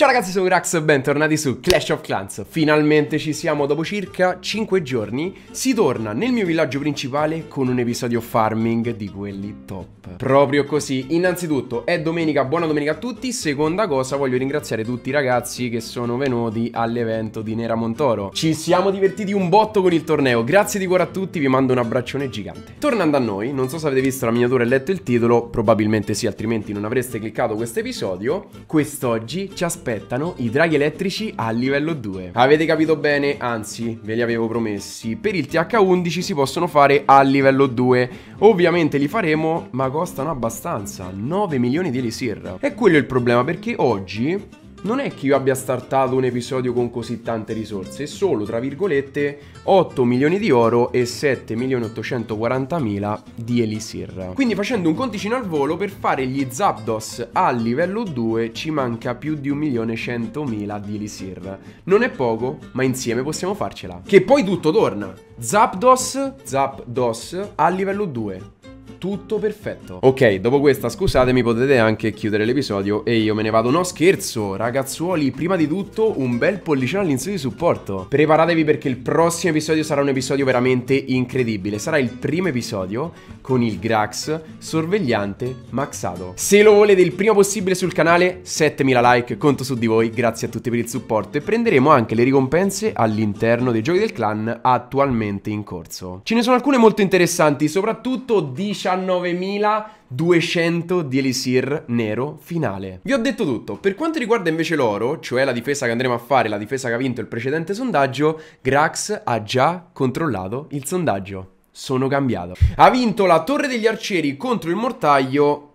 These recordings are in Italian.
Ciao ragazzi, sono Grax bentornati su Clash of Clans. Finalmente ci siamo, dopo circa 5 giorni si torna nel mio villaggio principale con un episodio farming di quelli top. Proprio così, innanzitutto è domenica, buona domenica a tutti. Seconda cosa, voglio ringraziare tutti i ragazzi che sono venuti all'evento di Nera Montoro. Ci siamo divertiti un botto con il torneo, grazie di cuore a tutti, vi mando un abbraccione gigante. Tornando a noi, non so se avete visto la miniatura e letto il titolo, probabilmente sì, altrimenti non avreste cliccato questo episodio. Quest'oggi ci aspetta aspettano i draghi elettrici a livello 2. Avete capito bene? Anzi, ve li avevo promessi. Per il TH11 si possono fare a livello 2. Ovviamente li faremo, ma costano abbastanza. 9 milioni di elisir. E quello è il problema, perché oggi non è che io abbia startato un episodio con così tante risorse, solo, tra virgolette, 8 milioni di oro e 7 milioni 840 mila di Elisir. Quindi facendo un conticino al volo, per fare gli Zapdos a livello 2 ci manca più di 1 milione 100 mila di Elisir. Non è poco, ma insieme possiamo farcela. Che poi tutto torna. Zapdos, Zapdos a livello 2 tutto perfetto. Ok, dopo questa scusatemi potete anche chiudere l'episodio e io me ne vado. No scherzo, ragazzuoli, prima di tutto un bel pollicione all'inizio di supporto. Preparatevi perché il prossimo episodio sarà un episodio veramente incredibile. Sarà il primo episodio con il Grax sorvegliante maxato. Se lo volete il prima possibile sul canale, 7000 like, conto su di voi, grazie a tutti per il supporto e prenderemo anche le ricompense all'interno dei giochi del clan attualmente in corso. Ce ne sono alcune molto interessanti, soprattutto 19 19.200 di Elisir nero finale. Vi ho detto tutto. Per quanto riguarda invece l'oro, cioè la difesa che andremo a fare, la difesa che ha vinto il precedente sondaggio, Grax ha già controllato il sondaggio. Sono cambiato. Ha vinto la torre degli arcieri contro il mortaio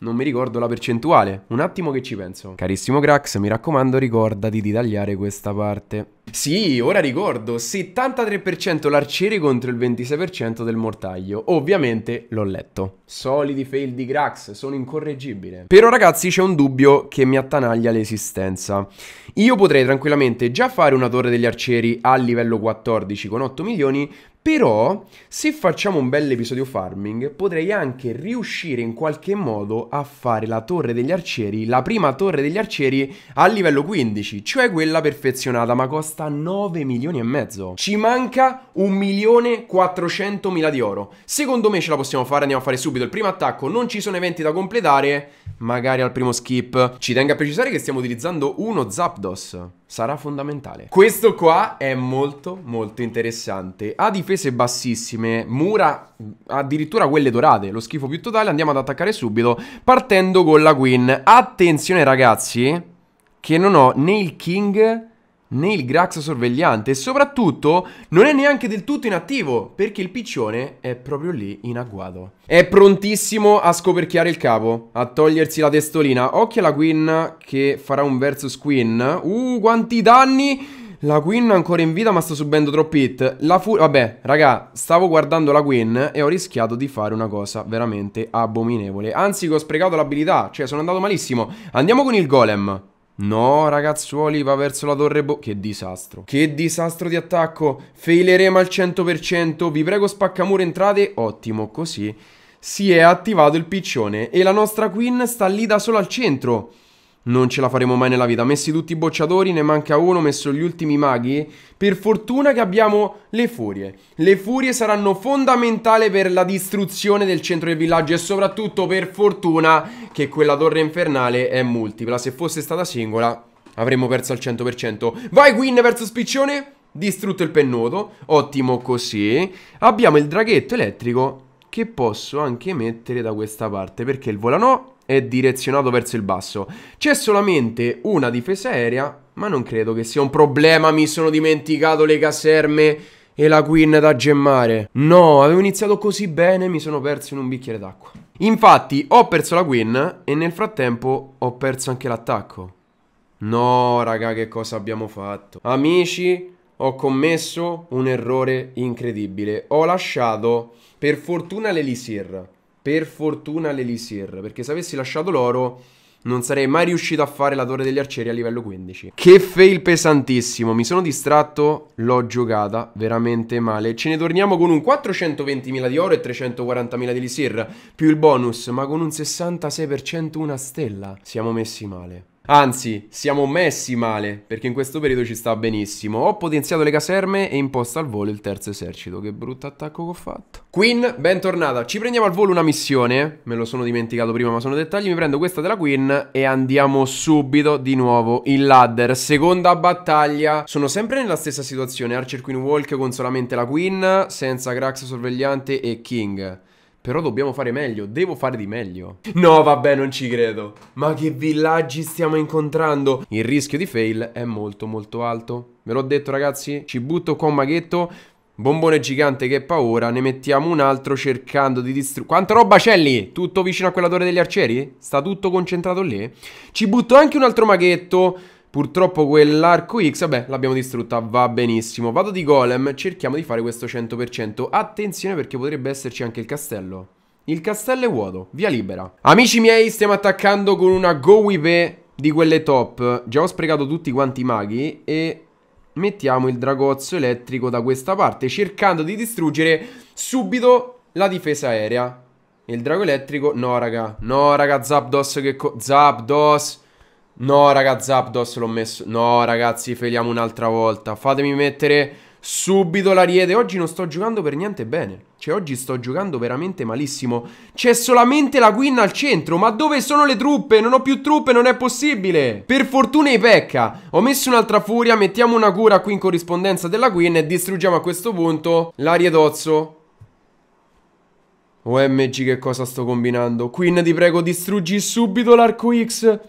non mi ricordo la percentuale. Un attimo che ci penso. Carissimo Grax, mi raccomando ricordati di tagliare questa parte. Sì, ora ricordo. 73% l'arciere contro il 26% del mortaio. Ovviamente l'ho letto. Solidi fail di Grax, sono incorreggibile. Però ragazzi c'è un dubbio che mi attanaglia l'esistenza. Io potrei tranquillamente già fare una torre degli arcieri a livello 14 con 8 milioni, però, se facciamo un bel episodio farming, potrei anche riuscire in qualche modo a fare la torre degli arcieri, la prima torre degli arcieri a livello 15, cioè quella perfezionata, ma costa 9 milioni e mezzo. Ci manca 1 milione 400 mila di oro. Secondo me ce la possiamo fare, andiamo a fare subito il primo attacco, non ci sono eventi da completare, magari al primo skip. Ci tengo a precisare che stiamo utilizzando uno Zapdos sarà fondamentale. Questo qua è molto molto interessante. Ha difese bassissime, mura addirittura quelle dorate, lo schifo più totale. Andiamo ad attaccare subito partendo con la Queen. Attenzione ragazzi che non ho né il King né il Grax sorvegliante e soprattutto non è neanche del tutto inattivo perché il piccione è proprio lì in agguato. È prontissimo a scoperchiare il capo, a togliersi la testolina. Occhio alla Queen che farà un versus Queen. Uh, quanti danni! La Queen ancora in vita ma sta subendo troppi hit. La fu... Vabbè, raga, stavo guardando la Queen e ho rischiato di fare una cosa veramente abominevole. Anzi, che ho sprecato l'abilità, cioè sono andato malissimo. Andiamo con il Golem. No, ragazzuoli, va verso la torre bo... Che disastro. Che disastro di attacco. Faileremo al 100%. Vi prego, spaccamuro, entrate. Ottimo, così. Si è attivato il piccione. E la nostra queen sta lì da solo al centro. Non ce la faremo mai nella vita. Messi tutti i bocciatori, ne manca uno, messo gli ultimi maghi. Per fortuna che abbiamo le furie. Le furie saranno fondamentali per la distruzione del centro del villaggio e soprattutto per fortuna che quella torre infernale è multipla. Se fosse stata singola avremmo perso al 100%. Vai Queen verso spiccione. Distrutto il pennodo. Ottimo così. Abbiamo il draghetto elettrico che posso anche mettere da questa parte perché il volano è direzionato verso il basso. C'è solamente una difesa aerea, ma non credo che sia un problema. Mi sono dimenticato le caserme e la Queen da gemmare. No, avevo iniziato così bene, mi sono perso in un bicchiere d'acqua. Infatti, ho perso la Queen e nel frattempo ho perso anche l'attacco. No, raga, che cosa abbiamo fatto? Amici, ho commesso un errore incredibile. Ho lasciato, per fortuna, l'Elisir per fortuna l'Elisir, perché se avessi lasciato l'oro non sarei mai riuscito a fare la torre degli arcieri a livello 15. Che fail pesantissimo, mi sono distratto, l'ho giocata veramente male. Ce ne torniamo con un 420.000 di oro e 340.000 di Elisir, più il bonus, ma con un 66% una stella. Siamo messi male. Anzi, siamo messi male, perché in questo periodo ci sta benissimo. Ho potenziato le caserme e imposto al volo il terzo esercito. Che brutto attacco che ho fatto. Queen, bentornata. Ci prendiamo al volo una missione. Me lo sono dimenticato prima, ma sono dettagli. Mi prendo questa della Queen e andiamo subito di nuovo in ladder. Seconda battaglia. Sono sempre nella stessa situazione. Archer Queen Walk con solamente la Queen, senza Grax sorvegliante e King. Però dobbiamo fare meglio, devo fare di meglio No vabbè non ci credo Ma che villaggi stiamo incontrando Il rischio di fail è molto molto alto Ve l'ho detto ragazzi Ci butto qua un maghetto Bombone gigante che paura Ne mettiamo un altro cercando di distruggere Quanta roba c'è lì? Tutto vicino a quella torre degli arcieri? Sta tutto concentrato lì? Ci butto anche un altro maghetto Purtroppo quell'arco X, vabbè, l'abbiamo distrutta, va benissimo. Vado di golem, cerchiamo di fare questo 100%. Attenzione perché potrebbe esserci anche il castello. Il castello è vuoto, via libera. Amici miei, stiamo attaccando con una Go Whip di quelle top. Già ho sprecato tutti quanti i maghi e mettiamo il dragozzo elettrico da questa parte, cercando di distruggere subito la difesa aerea. Il drago elettrico, no raga, no raga, Zapdos che... Zapdos... No, raga, Zapdos l'ho messo. No, ragazzi, feliamo un'altra volta. Fatemi mettere subito l'ariete. Oggi non sto giocando per niente bene. Cioè, oggi sto giocando veramente malissimo. C'è solamente la Queen al centro. Ma dove sono le truppe? Non ho più truppe, non è possibile. Per fortuna i pecca. Ho messo un'altra furia, mettiamo una cura qui in corrispondenza della Queen e distruggiamo a questo punto l'arietozzo. OMG, che cosa sto combinando? Queen, ti prego, distruggi subito l'arco X.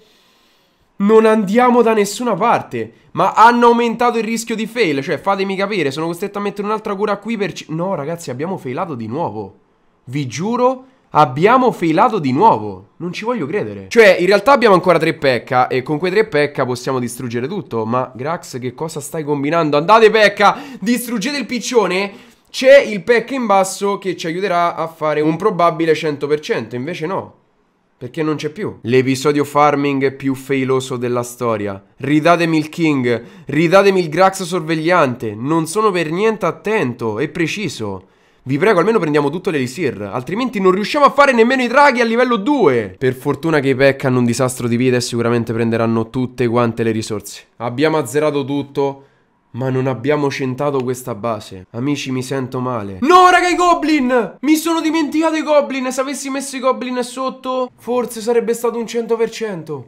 Non andiamo da nessuna parte. Ma hanno aumentato il rischio di fail. Cioè, fatemi capire, sono costretto a mettere un'altra cura qui per... No, ragazzi, abbiamo failato di nuovo. Vi giuro, abbiamo failato di nuovo. Non ci voglio credere. Cioè, in realtà abbiamo ancora tre pecca. E con quei tre pecca possiamo distruggere tutto. Ma, Grax, che cosa stai combinando? Andate, pecca! Distruggete il piccione... C'è il pecca in basso che ci aiuterà a fare un probabile 100%, invece no. Perché non c'è più. L'episodio farming più failoso della storia. Ridatemi il king, ridatemi il Grax sorvegliante. Non sono per niente attento e preciso. Vi prego, almeno prendiamo tutto l'elisir, altrimenti non riusciamo a fare nemmeno i draghi a livello 2. Per fortuna che i Peck hanno un disastro di vita e sicuramente prenderanno tutte quante le risorse. Abbiamo azzerato tutto. Ma non abbiamo centato questa base. Amici, mi sento male. No, raga, i goblin! Mi sono dimenticato i goblin. Se avessi messo i goblin sotto, forse sarebbe stato un 100%.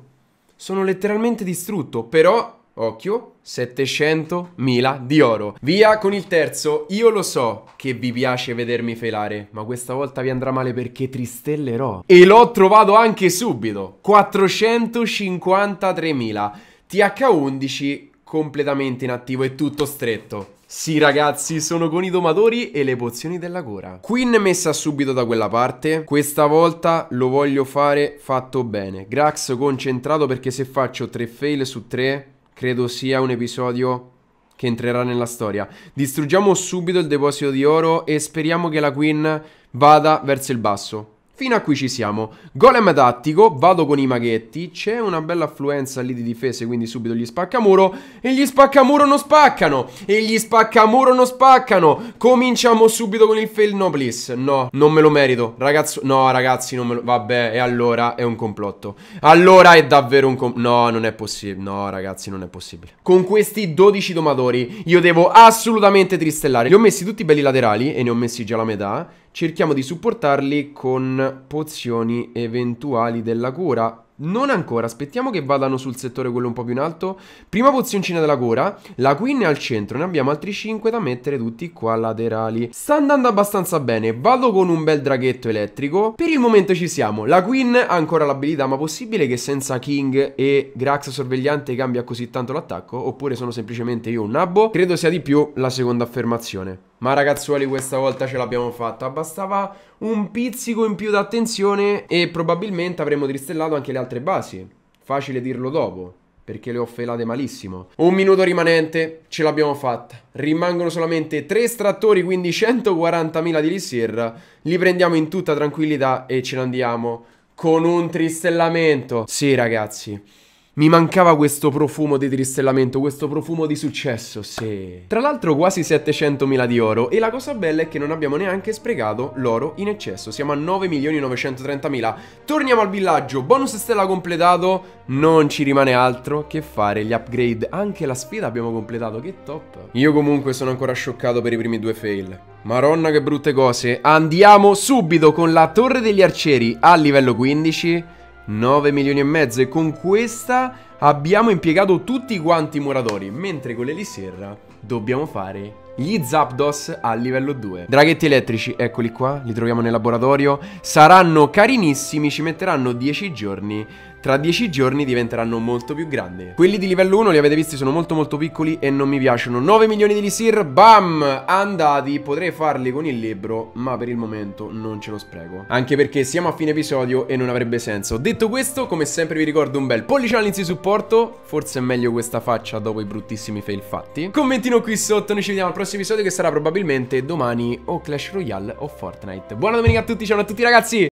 Sono letteralmente distrutto. Però, occhio, 700.000 di oro. Via con il terzo. Io lo so che vi piace vedermi felare, ma questa volta vi andrà male perché tristellerò. E l'ho trovato anche subito. 453.000. TH11 completamente inattivo e tutto stretto. Sì ragazzi, sono con i domatori e le pozioni della cura. Queen messa subito da quella parte. Questa volta lo voglio fare fatto bene. Grax concentrato perché se faccio 3 fail su 3, credo sia un episodio che entrerà nella storia. Distruggiamo subito il deposito di oro e speriamo che la Queen vada verso il basso. Fino a qui ci siamo. Golem tattico, vado con i maghetti. C'è una bella affluenza lì di difese, quindi subito gli spaccamuro. E gli spaccamuro non spaccano. E gli spaccamuro non spaccano. Cominciamo subito con il fail no please. No, non me lo merito. Ragazzo, no ragazzi, non me lo... Vabbè, e allora è un complotto. Allora è davvero un complotto. No, non è possibile. No, ragazzi, non è possibile. Con questi 12 domatori io devo assolutamente tristellare. Li ho messi tutti belli laterali e ne ho messi già la metà cerchiamo di supportarli con pozioni eventuali della cura. Non ancora, aspettiamo che vadano sul settore quello un po' più in alto. Prima pozioncina della cura, la queen è al centro, ne abbiamo altri 5 da mettere tutti qua laterali. Sta andando abbastanza bene, vado con un bel draghetto elettrico. Per il momento ci siamo, la queen ha ancora l'abilità, ma possibile che senza king e Grax sorvegliante cambia così tanto l'attacco? Oppure sono semplicemente io un nabbo? Credo sia di più la seconda affermazione. Ma ragazzuoli questa volta ce l'abbiamo fatta Bastava un pizzico in più d'attenzione E probabilmente avremmo tristellato anche le altre basi Facile dirlo dopo perché le ho felate malissimo. Un minuto rimanente, ce l'abbiamo fatta. Rimangono solamente 3 estrattori, quindi 140.000 di Lissir. Li prendiamo in tutta tranquillità e ce ne andiamo con un tristellamento. Sì, ragazzi. Mi mancava questo profumo di tristellamento, questo profumo di successo, sì. Tra l'altro quasi 700.000 di oro e la cosa bella è che non abbiamo neanche sprecato l'oro in eccesso, siamo a 9.930.000. Torniamo al villaggio, bonus stella completato, non ci rimane altro che fare gli upgrade. Anche la sfida abbiamo completato, che top. Io comunque sono ancora scioccato per i primi due fail. Maronna che brutte cose. Andiamo subito con la torre degli arcieri a livello 15 9 milioni e mezzo e con questa abbiamo impiegato tutti quanti i muratori, mentre con l'Elisir dobbiamo fare gli Zapdos a livello 2 Draghetti elettrici, eccoli qua, li troviamo nel laboratorio. Saranno carinissimi, ci metteranno 10 giorni tra 10 giorni diventeranno molto più grandi. Quelli di livello 1 li avete visti, sono molto molto piccoli e non mi piacciono. 9 milioni di Lisir, bam! Andati, potrei farli con il libro, ma per il momento non ce lo spreco. Anche perché siamo a fine episodio e non avrebbe senso. Detto questo, come sempre vi ricordo un bel pollice all'inizio di supporto, forse è meglio questa faccia dopo i bruttissimi fail fatti. Commentino qui sotto, noi ci vediamo al prossimo episodio che sarà probabilmente domani o Clash Royale o Fortnite. Buona domenica a tutti, ciao a tutti ragazzi!